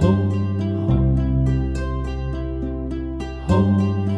ho, ho, ho.